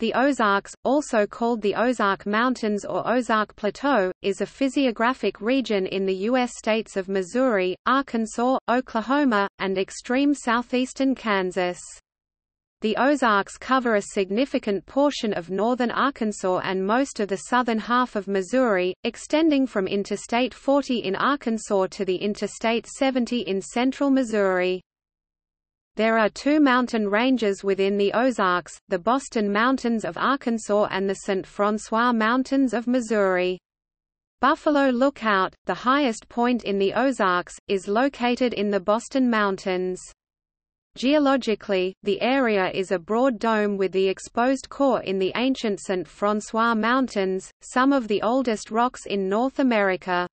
The Ozarks, also called the Ozark Mountains or Ozark Plateau, is a physiographic region in the U.S. states of Missouri, Arkansas, Oklahoma, and extreme southeastern Kansas. The Ozarks cover a significant portion of northern Arkansas and most of the southern half of Missouri, extending from Interstate 40 in Arkansas to the Interstate 70 in central Missouri. There are two mountain ranges within the Ozarks, the Boston Mountains of Arkansas and the St. Francois Mountains of Missouri. Buffalo Lookout, the highest point in the Ozarks, is located in the Boston Mountains. Geologically, the area is a broad dome with the exposed core in the ancient St. Francois Mountains, some of the oldest rocks in North America.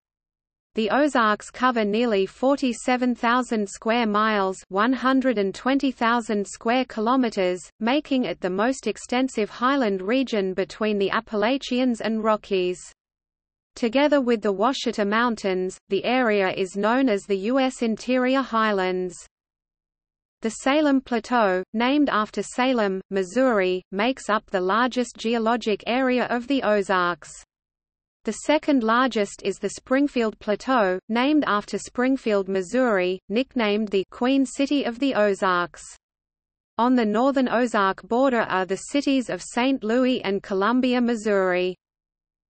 The Ozarks cover nearly 47,000 square miles 120,000 square kilometers, making it the most extensive highland region between the Appalachians and Rockies. Together with the Ouachita Mountains, the area is known as the U.S. Interior Highlands. The Salem Plateau, named after Salem, Missouri, makes up the largest geologic area of the Ozarks. The second largest is the Springfield Plateau, named after Springfield, Missouri, nicknamed the Queen City of the Ozarks. On the northern Ozark border are the cities of St. Louis and Columbia, Missouri.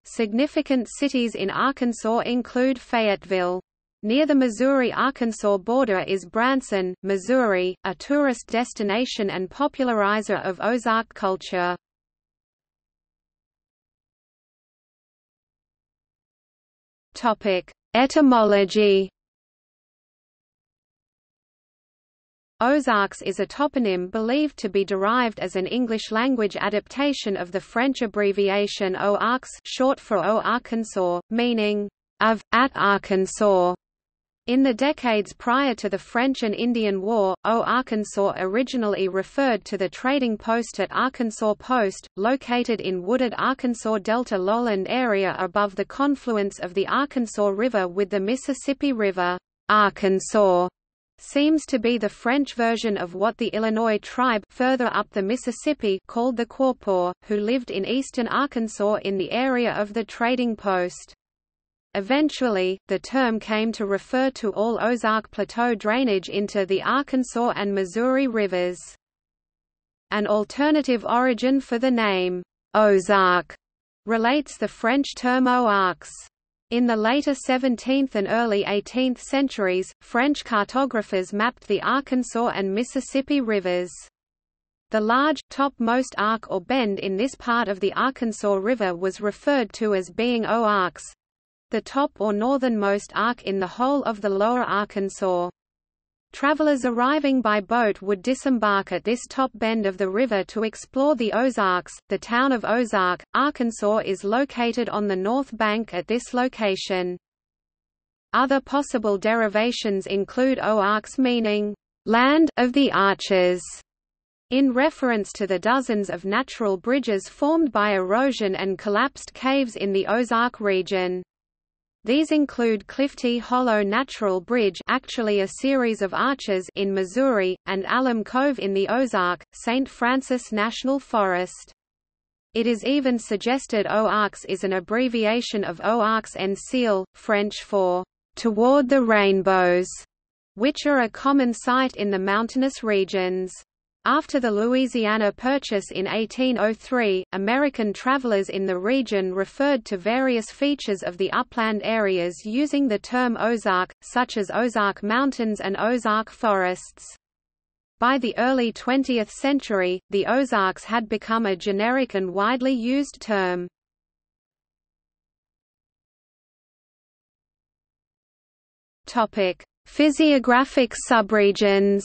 Significant cities in Arkansas include Fayetteville. Near the Missouri-Arkansas border is Branson, Missouri, a tourist destination and popularizer of Ozark culture. Topic: Etymology. Ozarks is a toponym believed to be derived as an English-language adaptation of the French abbreviation Aux short for Au Arkansas, meaning, of, at Arkansas. In the decades prior to the French and Indian War, O Arkansas originally referred to the trading post at Arkansas Post, located in wooded Arkansas Delta lowland area above the confluence of the Arkansas River with the Mississippi River. Arkansas seems to be the French version of what the Illinois tribe further up the Mississippi called the Quapaw, who lived in eastern Arkansas in the area of the trading post. Eventually, the term came to refer to all Ozark Plateau drainage into the Arkansas and Missouri rivers. An alternative origin for the name, Ozark, relates the French term Aux. In the later 17th and early 18th centuries, French cartographers mapped the Arkansas and Mississippi rivers. The large, topmost arc or bend in this part of the Arkansas River was referred to as being Arcs, the top or northernmost arc in the whole of the lower Arkansas. Travelers arriving by boat would disembark at this top bend of the river to explore the Ozarks. The town of Ozark, Arkansas is located on the north bank at this location. Other possible derivations include Oarks meaning, land of the arches, in reference to the dozens of natural bridges formed by erosion and collapsed caves in the Ozark region. These include Clifty Hollow Natural Bridge actually a series of arches in Missouri, and Alum Cove in the Ozark, St. Francis National Forest. It is even suggested Aux is an abbreviation of Aux en Ciel, French for toward the rainbows, which are a common sight in the mountainous regions. After the Louisiana Purchase in 1803, American travelers in the region referred to various features of the upland areas using the term Ozark, such as Ozark Mountains and Ozark Forests. By the early 20th century, the Ozarks had become a generic and widely used term. Physiographic subregions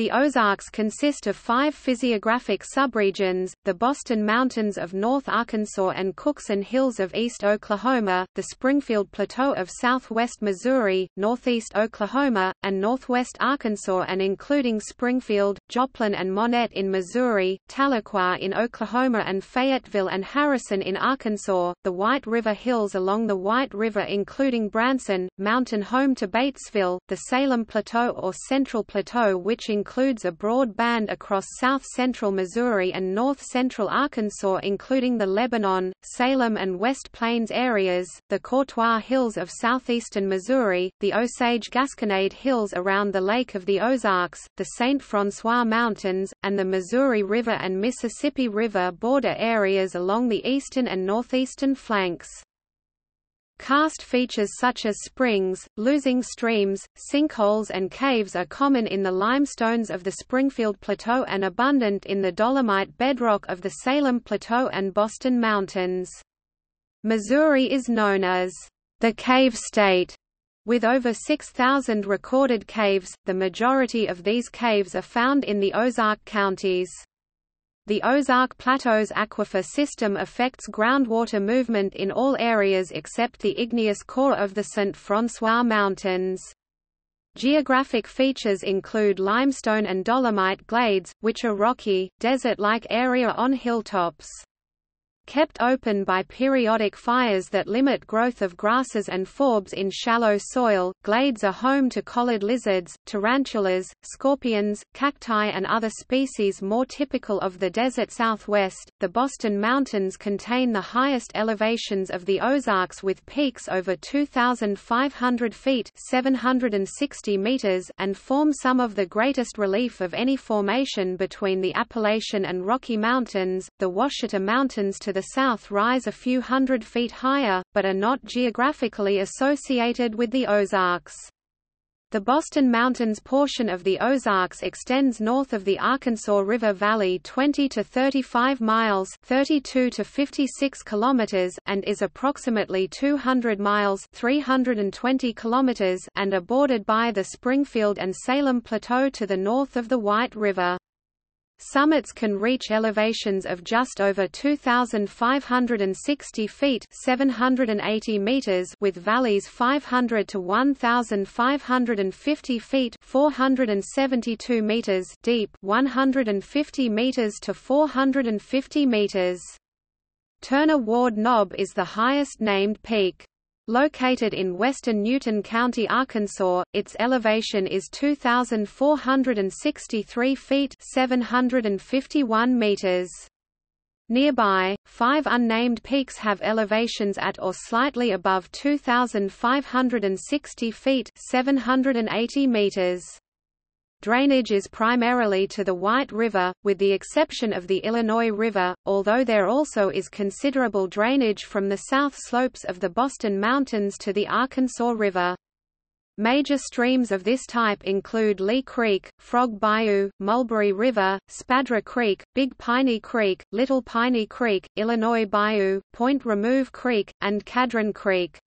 The Ozarks consist of five physiographic subregions, the Boston Mountains of North Arkansas and Cookson Hills of East Oklahoma, the Springfield Plateau of southwest Missouri, northeast Oklahoma, and northwest Arkansas and including Springfield, Joplin and Monett in Missouri, Tahlequah in Oklahoma and Fayetteville and Harrison in Arkansas, the White River Hills along the White River including Branson, Mountain home to Batesville, the Salem Plateau or Central Plateau which includes includes a broad band across south-central Missouri and north-central Arkansas including the Lebanon, Salem and West Plains areas, the Courtois Hills of southeastern Missouri, the Osage-Gasconade Hills around the Lake of the Ozarks, the St. Francois Mountains, and the Missouri River and Mississippi River border areas along the eastern and northeastern flanks. Karst features such as springs, losing streams, sinkholes and caves are common in the limestones of the Springfield Plateau and abundant in the dolomite bedrock of the Salem Plateau and Boston Mountains. Missouri is known as the Cave State, with over 6,000 recorded caves, the majority of these caves are found in the Ozark counties. The Ozark Plateau's aquifer system affects groundwater movement in all areas except the igneous core of the St. François Mountains. Geographic features include limestone and dolomite glades, which are rocky, desert-like area on hilltops kept open by periodic fires that limit growth of grasses and forbs in shallow soil. Glades are home to collared lizards, tarantulas, scorpions, cacti, and other species more typical of the desert southwest. The Boston Mountains contain the highest elevations of the Ozarks with peaks over 2,500 feet (760 meters) and form some of the greatest relief of any formation between the Appalachian and Rocky Mountains. The Ouachita Mountains to the the south rise a few hundred feet higher, but are not geographically associated with the Ozarks. The Boston Mountains portion of the Ozarks extends north of the Arkansas River Valley 20 to 35 miles 32 to 56 kilometers and is approximately 200 miles 320 kilometers and are bordered by the Springfield and Salem Plateau to the north of the White River. Summits can reach elevations of just over 2,560 feet 780 meters with valleys 500 to 1,550 feet 472 meters deep 150 meters to 450 meters. Turner Ward Knob is the highest named peak. Located in western Newton County, Arkansas, its elevation is 2,463 feet 751 meters. Nearby, five unnamed peaks have elevations at or slightly above 2,560 feet 780 meters. Drainage is primarily to the White River, with the exception of the Illinois River, although there also is considerable drainage from the south slopes of the Boston Mountains to the Arkansas River. Major streams of this type include Lee Creek, Frog Bayou, Mulberry River, Spadra Creek, Big Piney Creek, Little Piney Creek, Illinois Bayou, Point Remove Creek, and Cadron Creek.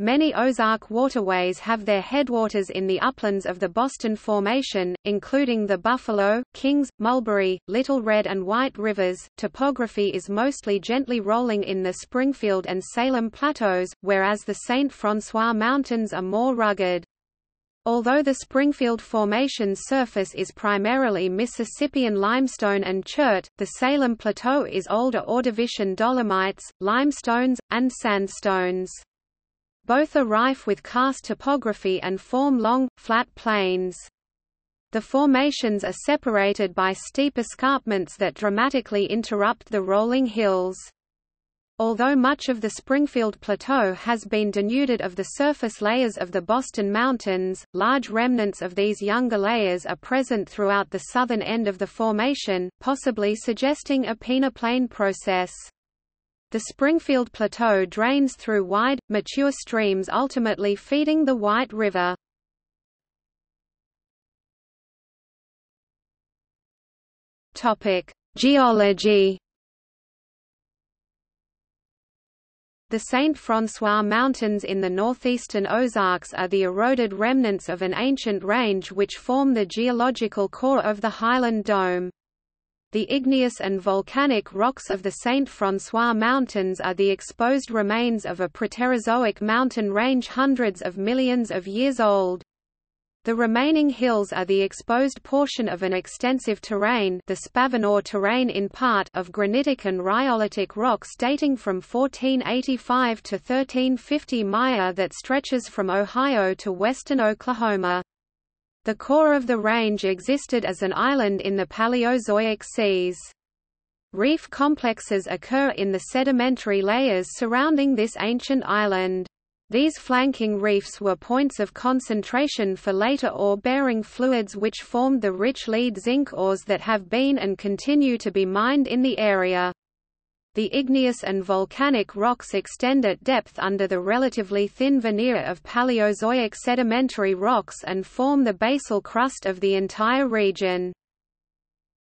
Many Ozark waterways have their headwaters in the uplands of the Boston Formation, including the Buffalo, Kings, Mulberry, Little Red and White Rivers. Topography is mostly gently rolling in the Springfield and Salem plateaus, whereas the St. Francois Mountains are more rugged. Although the Springfield Formation's surface is primarily Mississippian limestone and chert, the Salem Plateau is older Ordovician dolomites, limestones, and sandstones. Both are rife with karst topography and form long, flat plains. The formations are separated by steep escarpments that dramatically interrupt the rolling hills. Although much of the Springfield Plateau has been denuded of the surface layers of the Boston Mountains, large remnants of these younger layers are present throughout the southern end of the formation, possibly suggesting a peneplain process. The Springfield Plateau drains through wide, mature streams ultimately feeding the White River. Geology The St. François Mountains in the northeastern Ozarks are the eroded remnants of an ancient range which form the geological core of the Highland Dome. The igneous and volcanic rocks of the St. François Mountains are the exposed remains of a Proterozoic mountain range hundreds of millions of years old. The remaining hills are the exposed portion of an extensive terrane the Spavinaw terrane in part of granitic and rhyolitic rocks dating from 1485 to 1350 Maya that stretches from Ohio to western Oklahoma. The core of the range existed as an island in the Paleozoic seas. Reef complexes occur in the sedimentary layers surrounding this ancient island. These flanking reefs were points of concentration for later ore-bearing fluids which formed the rich lead zinc ores that have been and continue to be mined in the area. The igneous and volcanic rocks extend at depth under the relatively thin veneer of Paleozoic sedimentary rocks and form the basal crust of the entire region.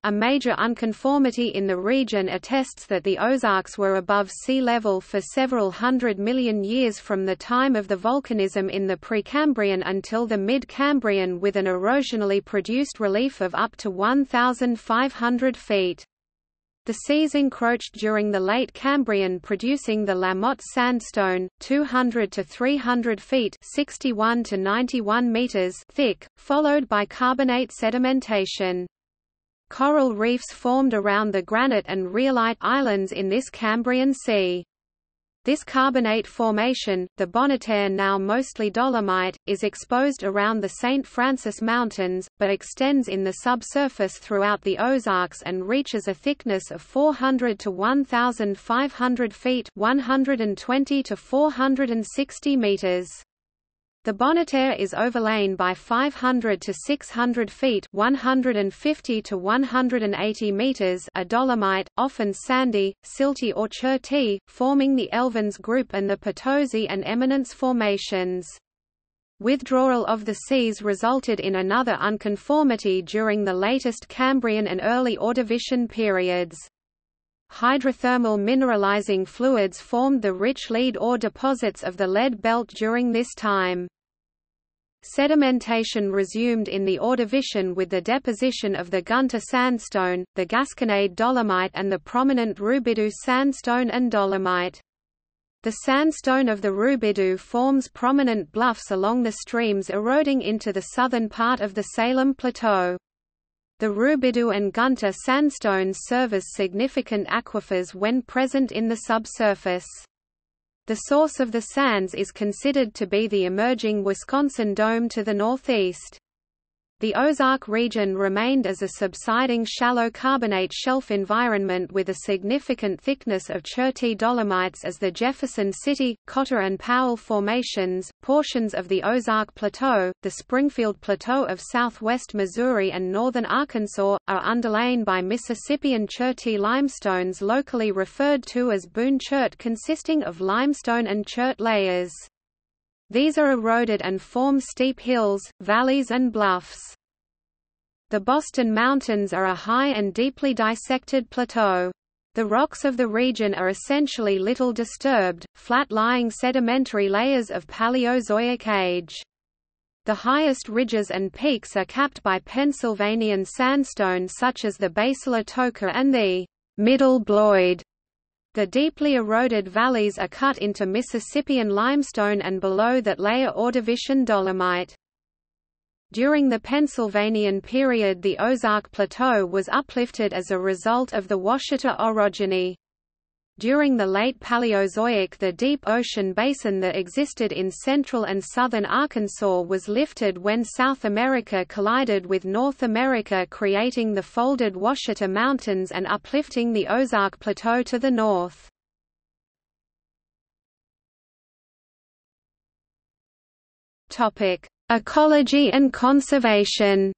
A major unconformity in the region attests that the Ozarks were above sea level for several hundred million years from the time of the volcanism in the Precambrian until the mid-Cambrian with an erosionally produced relief of up to 1,500 feet. The seas encroached during the late Cambrian producing the Lamotte sandstone, 200 to 300 feet 61 to 91 meters thick, followed by carbonate sedimentation. Coral reefs formed around the granite and rhyolite islands in this Cambrian sea. This carbonate formation, the Bonneterre now mostly dolomite, is exposed around the St. Francis Mountains, but extends in the subsurface throughout the Ozarks and reaches a thickness of 400 to 1,500 feet 120 to 460 meters. The Bonneterre is overlain by 500 to 600 feet 150 to 180 meters a dolomite, often sandy, silty or cherty, forming the Elvins group and the Potosi and Eminence formations. Withdrawal of the seas resulted in another unconformity during the latest Cambrian and early Ordovician periods. Hydrothermal mineralizing fluids formed the rich lead ore deposits of the lead belt during this time. Sedimentation resumed in the Ordovician with the deposition of the Gunter sandstone, the Gasconade dolomite and the prominent Roubidoux sandstone and dolomite. The sandstone of the Roubidoux forms prominent bluffs along the streams eroding into the southern part of the Salem Plateau. The Roubidoux and Gunter sandstones serve as significant aquifers when present in the subsurface. The source of the sands is considered to be the emerging Wisconsin Dome to the northeast. The Ozark region remained as a subsiding shallow carbonate shelf environment with a significant thickness of Cherty dolomites as the Jefferson City, Cotter and Powell formations, portions of the Ozark Plateau, the Springfield Plateau of southwest Missouri and northern Arkansas, are underlain by Mississippian Cherty limestones locally referred to as Boone Chert consisting of limestone and chert layers. These are eroded and form steep hills, valleys and bluffs. The Boston Mountains are a high and deeply dissected plateau. The rocks of the region are essentially little disturbed, flat-lying sedimentary layers of Paleozoic age. The highest ridges and peaks are capped by Pennsylvanian sandstone such as the basal Atoka and the Middle Bloyd. The deeply eroded valleys are cut into Mississippian limestone and below that layer Ordovician dolomite. During the Pennsylvanian period the Ozark Plateau was uplifted as a result of the Ouachita orogeny. During the late Paleozoic the deep ocean basin that existed in central and southern Arkansas was lifted when South America collided with North America creating the folded Ouachita Mountains and uplifting the Ozark Plateau to the north. Ecology and conservation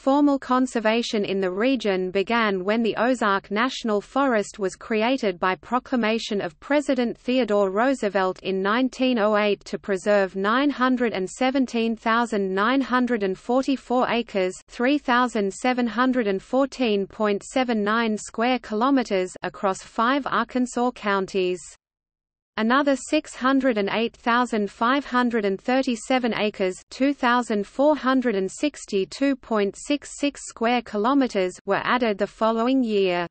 Formal conservation in the region began when the Ozark National Forest was created by proclamation of President Theodore Roosevelt in 1908 to preserve 917,944 acres 3,714.79 square kilometers across five Arkansas counties. Another 608,537 acres (2,462.66 square kilometers) were added the following year.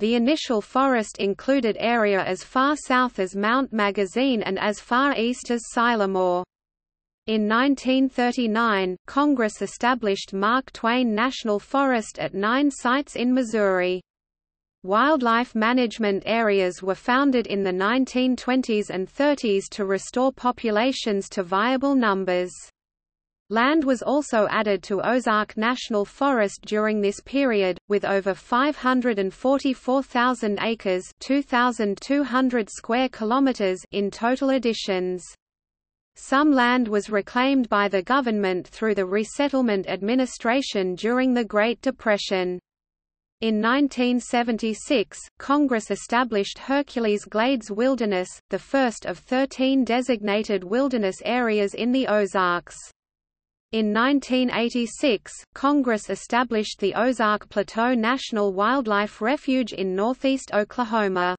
The initial forest included area as far south as Mount Magazine and as far east as Sylamore. In 1939, Congress established Mark Twain National Forest at nine sites in Missouri. Wildlife management areas were founded in the 1920s and 30s to restore populations to viable numbers. Land was also added to Ozark National Forest during this period, with over 544,000 acres 2,200 square kilometers in total additions. Some land was reclaimed by the government through the Resettlement Administration during the Great Depression. In 1976, Congress established Hercules Glades Wilderness, the first of 13 designated wilderness areas in the Ozarks. In 1986, Congress established the Ozark Plateau National Wildlife Refuge in northeast Oklahoma.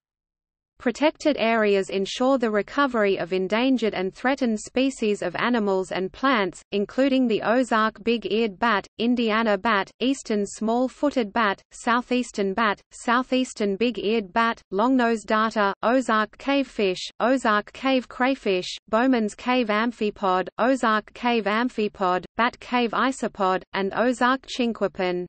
Protected areas ensure the recovery of endangered and threatened species of animals and plants, including the Ozark big-eared bat, Indiana bat, eastern small-footed bat, southeastern bat, southeastern big-eared bat, longnose darter, Ozark cavefish, Ozark cave crayfish, Bowman's cave amphipod, Ozark cave amphipod, bat cave isopod, and Ozark chinquapin.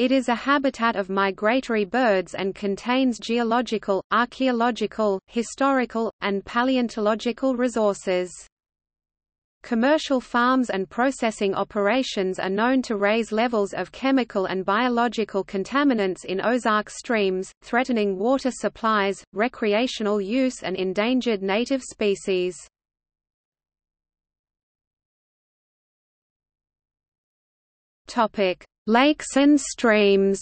It is a habitat of migratory birds and contains geological, archaeological, historical, and paleontological resources. Commercial farms and processing operations are known to raise levels of chemical and biological contaminants in Ozark streams, threatening water supplies, recreational use and endangered native species. Topic: Lakes and streams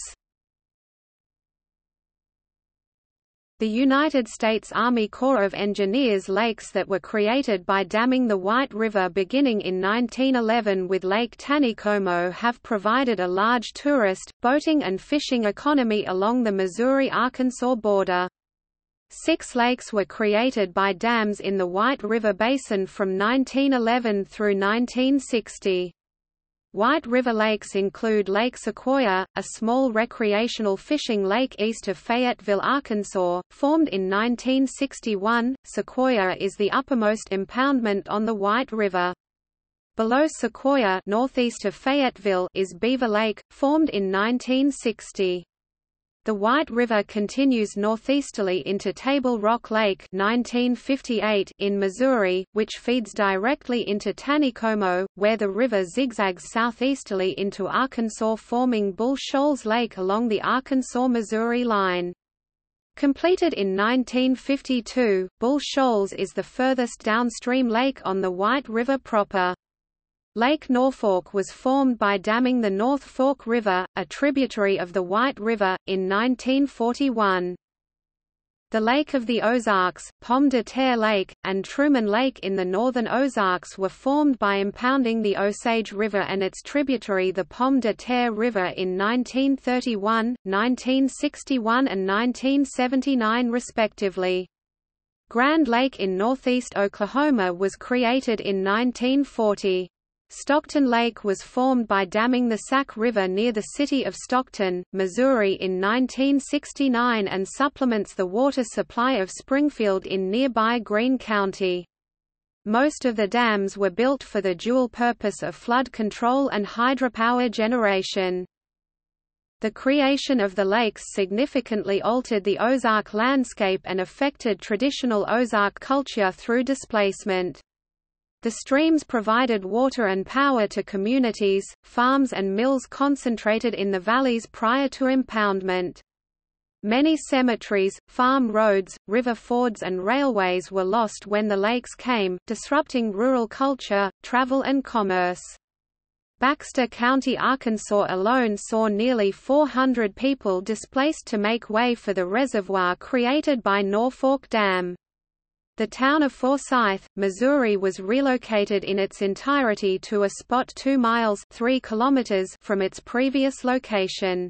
The United States Army Corps of Engineers lakes that were created by damming the White River beginning in 1911 with Lake Taneycomo have provided a large tourist, boating and fishing economy along the Missouri-Arkansas border. Six lakes were created by dams in the White River Basin from 1911 through 1960. White River lakes include Lake Sequoyah, a small recreational fishing lake east of Fayetteville, Arkansas, formed in 1961. Sequoyah is the uppermost impoundment on the White River. Below Sequoyah northeast of Fayetteville, is Beaver Lake, formed in 1960. The White River continues northeasterly into Table Rock Lake 1958 in Missouri, which feeds directly into Taneycomo, where the river zigzags southeasterly into Arkansas forming Bull Shoals Lake along the Arkansas-Missouri line. Completed in 1952, Bull Shoals is the furthest downstream lake on the White River proper. Lake Norfork was formed by damming the North Fork River, a tributary of the White River, in 1941. The Lake of the Ozarks, Pomme de Terre Lake, and Truman Lake in the northern Ozarks were formed by impounding the Osage River and its tributary the Pomme de Terre River in 1931, 1961 and 1979 respectively. Grand Lake in northeast Oklahoma was created in 1940. Stockton Lake was formed by damming the Sac River near the city of Stockton, Missouri in 1969 and supplements the water supply of Springfield in nearby Greene County. Most of the dams were built for the dual purpose of flood control and hydropower generation. The creation of the lakes significantly altered the Ozark landscape and affected traditional Ozark culture through displacement. The streams provided water and power to communities, farms and mills concentrated in the valleys prior to impoundment. Many cemeteries, farm roads, river fords and railways were lost when the lakes came, disrupting rural culture, travel and commerce. Baxter County, Arkansas alone saw nearly 400 people displaced to make way for the reservoir created by Norfork Dam. The town of Forsyth, Missouri was relocated in its entirety to a spot 2 miles 3 kilometers from its previous location.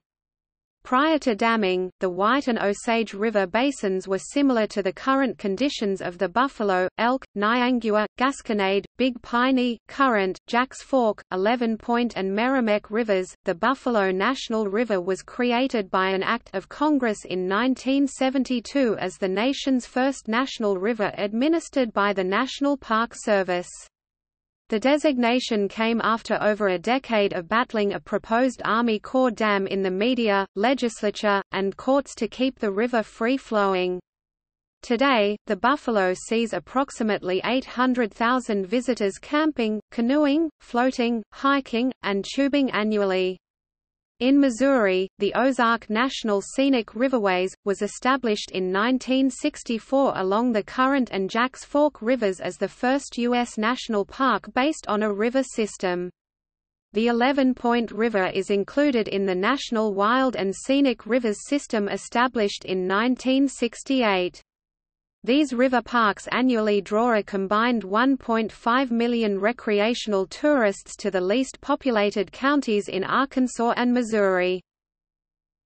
Prior to damming, the White and Osage River basins were similar to the current conditions of the Buffalo, Elk, Niangua, Gasconade, Big Piney, Current, Jacks Fork, Eleven Point, and Meramec rivers. The Buffalo National River was created by an act of Congress in 1972 as the nation's first national river administered by the National Park Service. The designation came after over a decade of battling a proposed Army Corps dam in the media, legislature, and courts to keep the river free-flowing. Today, the Buffalo sees approximately 800,000 visitors camping, canoeing, floating, hiking, and tubing annually. In Missouri, the Ozark National Scenic Riverways, was established in 1964 along the Current and Jacks Fork rivers as the first U.S. national park based on a river system. The Eleven Point River is included in the National Wild and Scenic Rivers System established in 1968. These river parks annually draw a combined 1.5 million recreational tourists to the least populated counties in Arkansas and Missouri.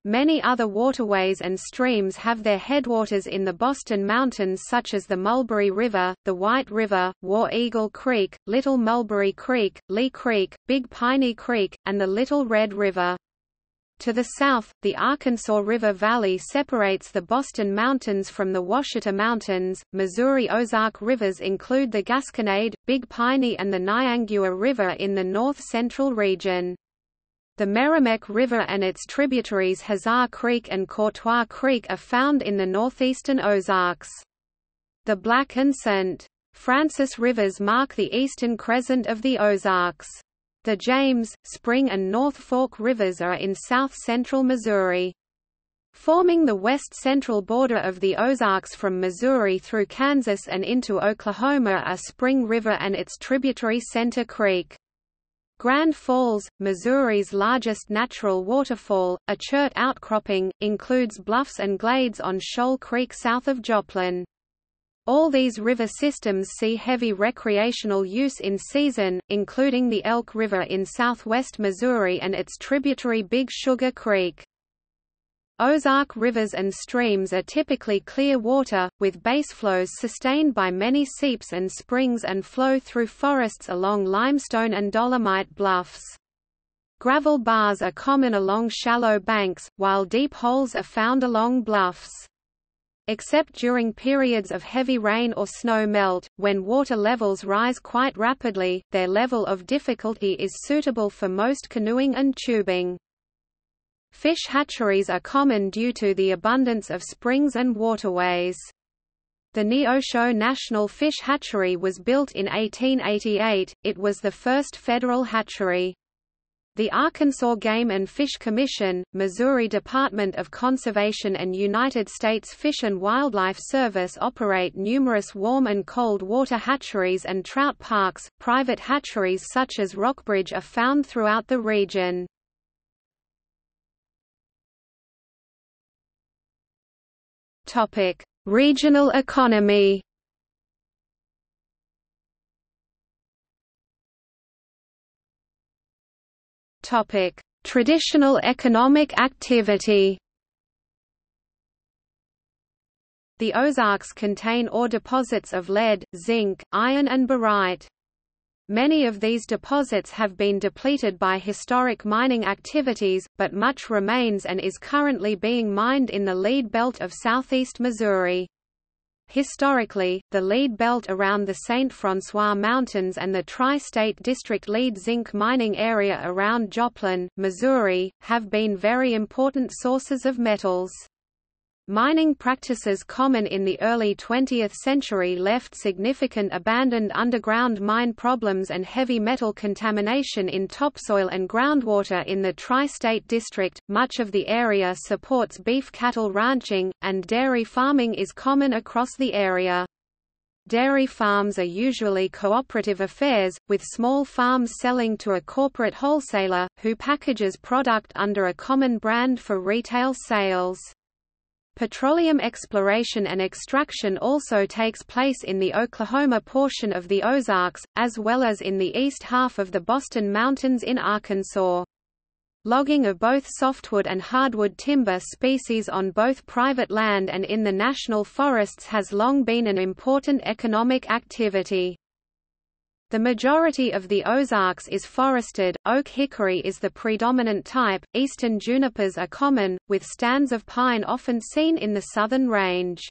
Many other waterways and streams have their headwaters in the Boston Mountains such as the Mulberry River, the White River, War Eagle Creek, Little Mulberry Creek, Lee Creek, Big Piney Creek, and the Little Red River. To the south, the Arkansas River Valley separates the Boston Mountains from the Ouachita Mountains. Missouri Ozark rivers include the Gasconade, Big Piney, and the Niangua River in the north central region. The Meramec River and its tributaries Huzzah Creek and Courtois Creek are found in the northeastern Ozarks. The Black and St. Francis rivers mark the eastern crescent of the Ozarks. The James, Spring and North Fork rivers are in south-central Missouri. Forming the west-central border of the Ozarks from Missouri through Kansas and into Oklahoma are Spring River and its tributary Center Creek. Grand Falls, Missouri's largest natural waterfall, a chert outcropping, includes bluffs and glades on Shoal Creek south of Joplin. All these river systems see heavy recreational use in season, including the Elk River in southwest Missouri and its tributary Big Sugar Creek. Ozark rivers and streams are typically clear water, with baseflows sustained by many seeps and springs and flow through forests along limestone and dolomite bluffs. Gravel bars are common along shallow banks, while deep holes are found along bluffs. Except during periods of heavy rain or snow melt, when water levels rise quite rapidly, their level of difficulty is suitable for most canoeing and tubing. Fish hatcheries are common due to the abundance of springs and waterways. The Neosho National Fish Hatchery was built in 1888, it was the first federal hatchery. The Arkansas Game and Fish Commission, Missouri Department of Conservation and United States Fish and Wildlife Service operate numerous warm and cold water hatcheries and trout parks. Private hatcheries such as Rockbridge are found throughout the region. Topic: Regional economy. Topic: Traditional economic activity. The Ozarks contain ore deposits of lead, zinc, iron and barite. Many of these deposits have been depleted by historic mining activities, but much remains and is currently being mined in the lead belt of southeast Missouri. Historically, the lead belt around the St. Francois Mountains and the Tri-State District lead zinc mining area around Joplin, Missouri, have been very important sources of metals. Mining practices common in the early 20th century left significant abandoned underground mine problems and heavy metal contamination in topsoil and groundwater in the tri-state district. Much of the area supports beef cattle ranching, and dairy farming is common across the area. Dairy farms are usually cooperative affairs, with small farms selling to a corporate wholesaler, who packages product under a common brand for retail sales. Petroleum exploration and extraction also takes place in the Oklahoma portion of the Ozarks, as well as in the east half of the Boston Mountains in Arkansas. Logging of both softwood and hardwood timber species on both private land and in the national forests has long been an important economic activity. The majority of the Ozarks is forested, oak hickory is the predominant type, eastern junipers are common, with stands of pine often seen in the southern range.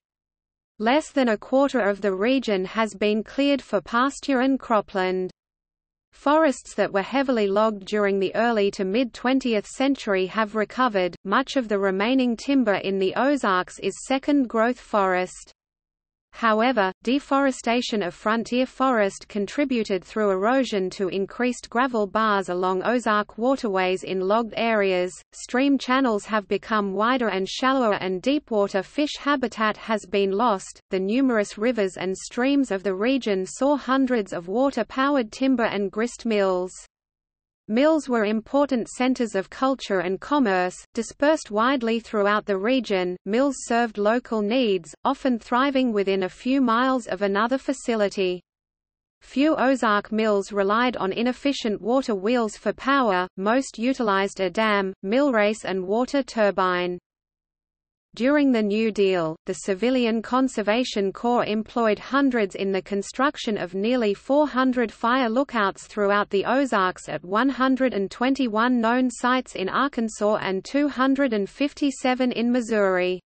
Less than a quarter of the region has been cleared for pasture and cropland. Forests that were heavily logged during the early to mid-20th century have recovered. Much of the remaining timber in the Ozarks is second-growth forest. However, deforestation of frontier forest contributed through erosion to increased gravel bars along Ozark waterways in logged areas, stream channels have become wider and shallower and deepwater fish habitat has been lost. The numerous rivers and streams of the region saw hundreds of water-powered timber and grist mills. Mills were important centers of culture and commerce, dispersed widely throughout the region. Mills served local needs, often thriving within a few miles of another facility. Few Ozark mills relied on inefficient water wheels for power, most utilized a dam, millrace and water turbine. During the New Deal, the Civilian Conservation Corps employed hundreds in the construction of nearly 400 fire lookouts throughout the Ozarks at 121 known sites in Arkansas and 257 in Missouri.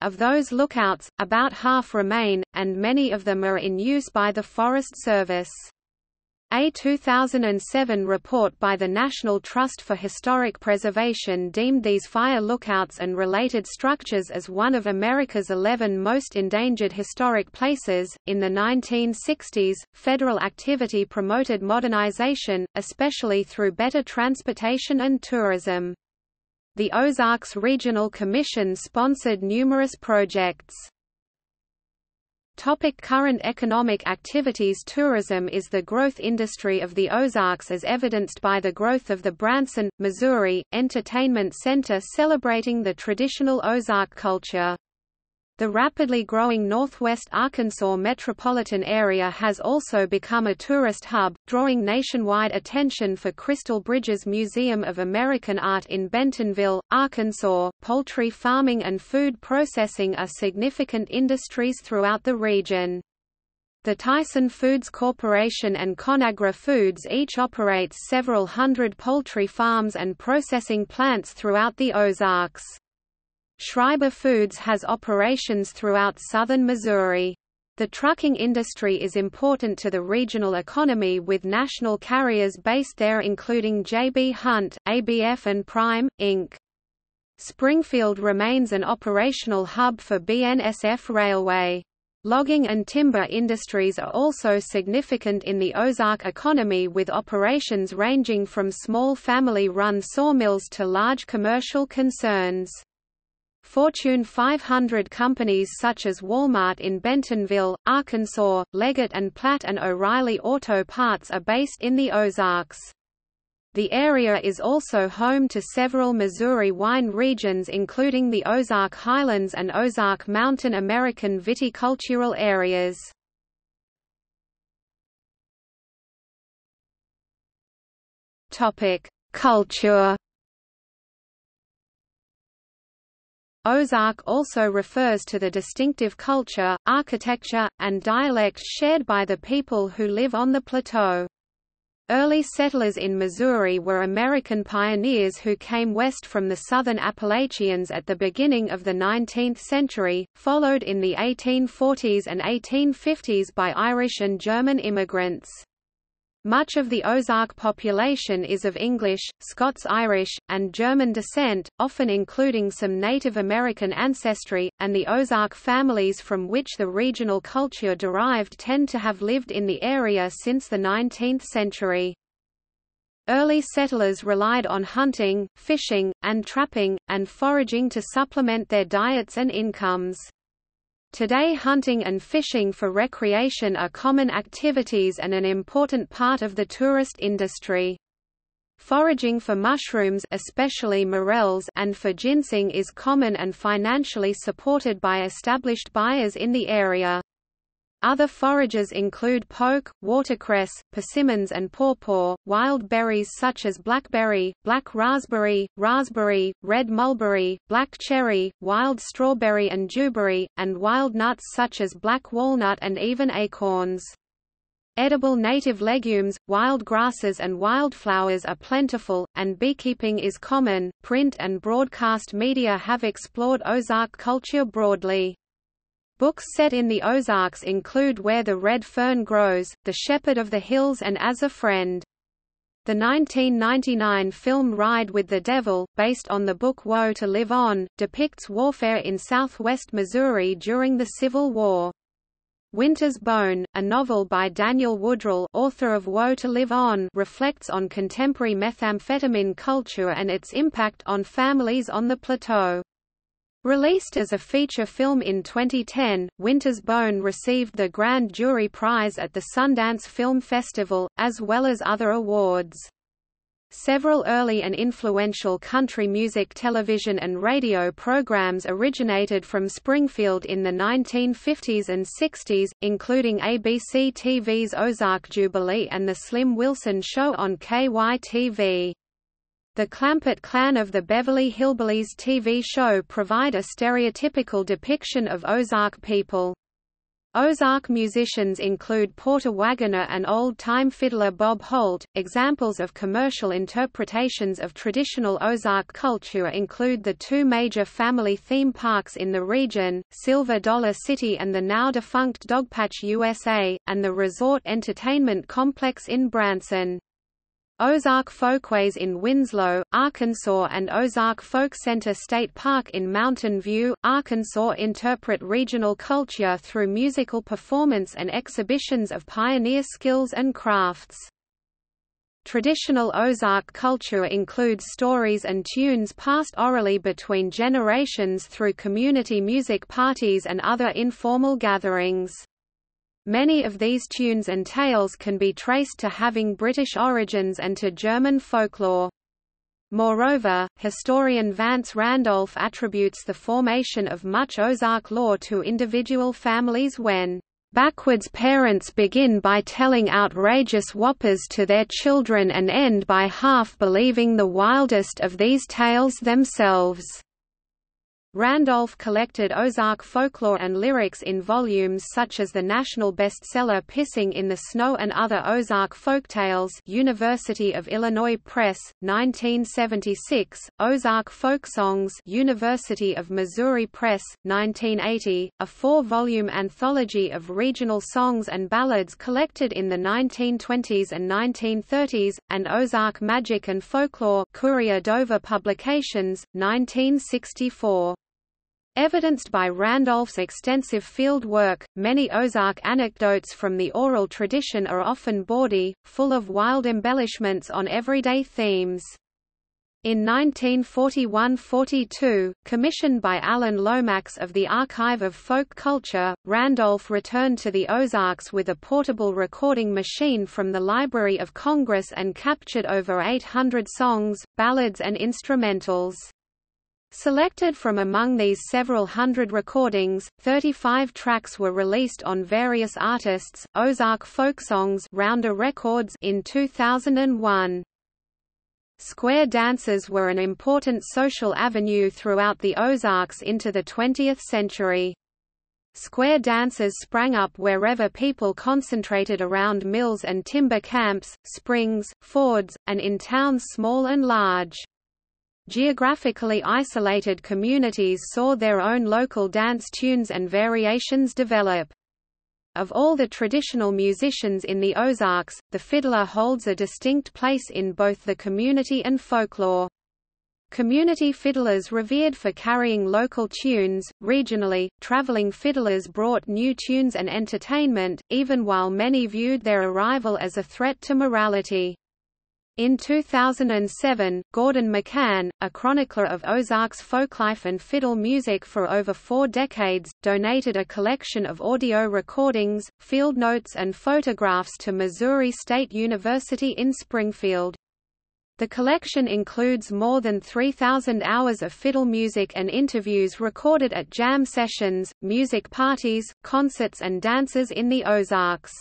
Of those lookouts, about half remain, and many of them are in use by the Forest Service. A 2007 report by the National Trust for Historic Preservation deemed these fire lookouts and related structures as one of America's 11 most endangered historic places. In the 1960s, federal activity promoted modernization, especially through better transportation and tourism. The Ozarks Regional Commission sponsored numerous projects. Topic current economic activities Tourism is the growth industry of the Ozarks as evidenced by the growth of the Branson, Missouri, Entertainment Center celebrating the traditional Ozark culture. The rapidly growing northwest Arkansas metropolitan area has also become a tourist hub, drawing nationwide attention for Crystal Bridges Museum of American Art in Bentonville, Arkansas. Poultry farming and food processing are significant industries throughout the region. The Tyson Foods Corporation and Conagra Foods each operates several hundred poultry farms and processing plants throughout the Ozarks. Schreiber Foods has operations throughout southern Missouri. The trucking industry is important to the regional economy with national carriers based there including J.B. Hunt, ABF and Prime, Inc. Springfield remains an operational hub for BNSF Railway. Logging and timber industries are also significant in the Ozark economy with operations ranging from small family-run sawmills to large commercial concerns. Fortune 500 companies such as Walmart in Bentonville, Arkansas, Leggett & Platt and O'Reilly Auto Parts are based in the Ozarks. The area is also home to several Missouri wine regions including the Ozark Highlands and Ozark Mountain American viticultural areas. Culture Ozark also refers to the distinctive culture, architecture, and dialect shared by the people who live on the plateau. Early settlers in Missouri were American pioneers who came west from the southern Appalachians at the beginning of the 19th century, followed in the 1840s and 1850s by Irish and German immigrants. Much of the Ozark population is of English, Scots-Irish, and German descent, often including some Native American ancestry, and the Ozark families from which the regional culture derived tend to have lived in the area since the 19th century. Early settlers relied on hunting, fishing, and trapping, and foraging to supplement their diets and incomes. Today hunting and fishing for recreation are common activities and an important part of the tourist industry. Foraging for mushrooms especially morels and for ginseng is common and financially supported by established buyers in the area. Other forages include poke, watercress, persimmons and pawpaw, wild berries such as blackberry, black raspberry, raspberry, red mulberry, black cherry, wild strawberry and dewberry, and wild nuts such as black walnut and even acorns. Edible native legumes, wild grasses and wildflowers are plentiful, and beekeeping is common. Print and broadcast media have explored Ozark culture broadly. Books set in the Ozarks include Where the Red Fern Grows, The Shepherd of the Hills and As a Friend. The 1999 film Ride with the Devil, based on the book Woe to Live On, depicts warfare in southwest Missouri during the Civil War. Winter's Bone, a novel by Daniel Woodrell author of Woe to Live On reflects on contemporary methamphetamine culture and its impact on families on the plateau. Released as a feature film in 2010, Winter's Bone received the Grand Jury Prize at the Sundance Film Festival, as well as other awards. Several early and influential country music television and radio programs originated from Springfield in the 1950s and 60s, including ABC TV's Ozark Jubilee and The Slim Wilson Show on KYTV. The Clampett clan of the Beverly Hillbillies TV show provide a stereotypical depiction of Ozark people. Ozark musicians include Porter Wagoner and old-time fiddler Bob Holt. Examples of commercial interpretations of traditional Ozark culture include the two major family theme parks in the region, Silver Dollar City and the now-defunct Dogpatch USA, and the Resort Entertainment Complex in Branson. Ozark Folkways in Winslow, Arkansas and Ozark Folk Center State Park in Mountain View, Arkansas interpret regional culture through musical performance and exhibitions of pioneer skills and crafts. Traditional Ozark culture includes stories and tunes passed orally between generations through community music parties and other informal gatherings. Many of these tunes and tales can be traced to having British origins and to German folklore. Moreover, historian Vance Randolph attributes the formation of much Ozark lore to individual families when backwards parents begin by telling outrageous whoppers to their children and end by half believing the wildest of these tales themselves. Randolph collected Ozark folklore and lyrics in volumes such as the national bestseller Pissing in the Snow and Other Ozark Folktales University of Illinois Press, 1976, Ozark Folk Songs University of Missouri Press, 1980, a four-volume anthology of regional songs and ballads collected in the 1920s and 1930s, and Ozark Magic and Folklore Courier Dover Publications, 1964. Evidenced by Randolph's extensive field work, many Ozark anecdotes from the oral tradition are often bawdy, full of wild embellishments on everyday themes. In 1941–42, commissioned by Alan Lomax of the Archive of Folk Culture, Randolph returned to the Ozarks with a portable recording machine from the Library of Congress and captured over 800 songs, ballads and instrumentals. Selected from among these several hundred recordings, 35 tracks were released on various artists, Ozark Folk Songs Rounder Records in 2001. Square dances were an important social avenue throughout the Ozarks into the 20th century. Square dances sprang up wherever people concentrated around mills and timber camps, springs, fords, and in towns small and large. Geographically isolated communities saw their own local dance tunes and variations develop. Of all the traditional musicians in the Ozarks, the fiddler holds a distinct place in both the community and folklore. Community fiddlers revered for carrying local tunes, regionally, traveling fiddlers brought new tunes and entertainment, even while many viewed their arrival as a threat to morality. In 2007, Gordon McCann, a chronicler of Ozark's folklife and fiddle music for over four decades, donated a collection of audio recordings, field notes and photographs to Missouri State University in Springfield. The collection includes more than 3,000 hours of fiddle music and interviews recorded at jam sessions, music parties, concerts and dances in the Ozarks.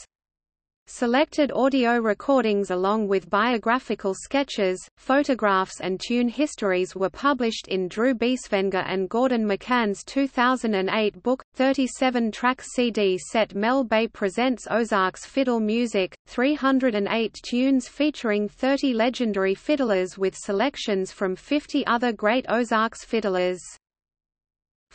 Selected audio recordings along with biographical sketches, photographs and tune histories were published in Drew Beisswenger and Gordon McCann's 2008 book, 37-track CD set Mel Bay Presents Ozarks Fiddle Music, 308 tunes featuring 30 legendary fiddlers with selections from 50 other great Ozarks fiddlers.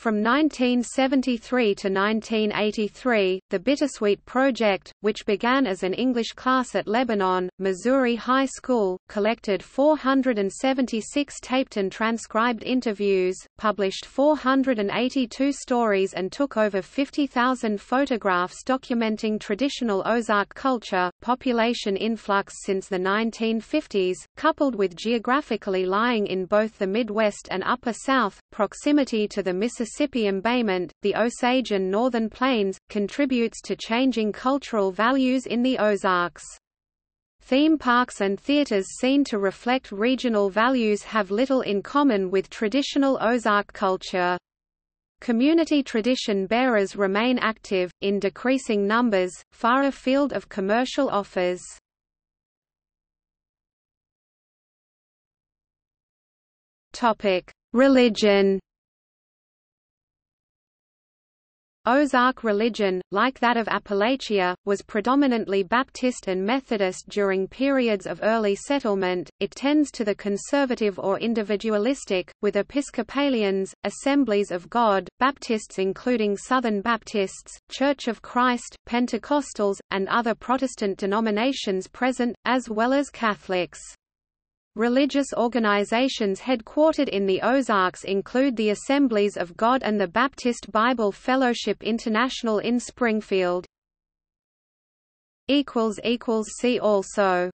From 1973 to 1983, the Bittersweet Project, which began as an English class at Lebanon, Missouri High School, collected 476 taped and transcribed interviews, published 482 stories and took over 50,000 photographs documenting traditional Ozark culture. Population influx since the 1950s, coupled with geographically lying in both the Midwest and Upper South, proximity to the Mississippi Mississippi embayment, the Osage and Northern Plains, contributes to changing cultural values in the Ozarks. Theme parks and theaters seen to reflect regional values have little in common with traditional Ozark culture. Community tradition bearers remain active, in decreasing numbers, far afield of commercial offers. Religion Ozark religion, like that of Appalachia, was predominantly Baptist and Methodist during periods of early settlement. It tends to the conservative or individualistic, with Episcopalians, Assemblies of God, Baptists including Southern Baptists, Church of Christ, Pentecostals, and other Protestant denominations present, as well as Catholics. Religious organizations headquartered in the Ozarks include the Assemblies of God and the Baptist Bible Fellowship International in Springfield. See also